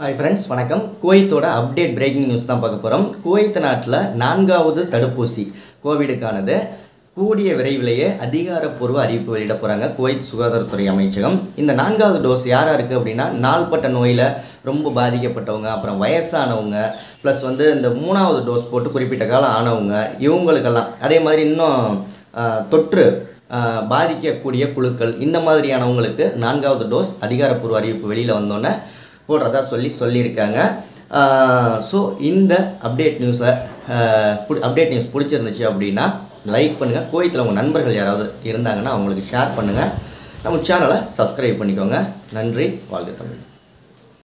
Hi friends வணக்கம். குவைத்தோட update breaking news தான் பார்க்க போகிறோம் குவைத் நாட்டில் நான்காவது தடுப்பூசி கோவிடுக்கானது கூடிய விரைவிலேயே அதிகாரப்பூர்வ அறிவிப்பு வெளியிட போகிறாங்க குவைத் சுகாதாரத்துறை அமைச்சகம். இந்த நான்காவது டோஸ் யாராக இருக்குது அப்படின்னா நாள்பட்ட நோயில் ரொம்ப பாதிக்கப்பட்டவங்க அப்புறம் வயசானவங்க ப்ளஸ் வந்து இந்த மூணாவது டோஸ் போட்டு குறிப்பிட்ட காலம் ஆனவங்க இவங்களுக்கெல்லாம். அதே மாதிரி இன்னும் தொற்று பாதிக்கக்கூடிய குழுக்கள் இந்த மாதிரியானவங்களுக்கு நான்காவது டோஸ் அதிகாரப்பூர்வ அறிவிப்பு வெளியில் வந்தோன்னே போடுறதா சொல்லி சொல்லியிருக்காங்க. ஸோ இந்த அப்டேட் நியூஸை அப்டேட் நியூஸ் பிடிச்சிருந்துச்சு அப்படின்னா லைக் பண்ணுங்கள் கோயத்தில் உங்கள் நண்பர்கள் யாராவது இருந்தாங்கன்னா அவங்களுக்கு ஷேர் பண்ணுங்கள் நம்ம சேனலை சப்ஸ்கிரைப் பண்ணிக்கோங்க. நன்றி. வாழ்க தமிழ்.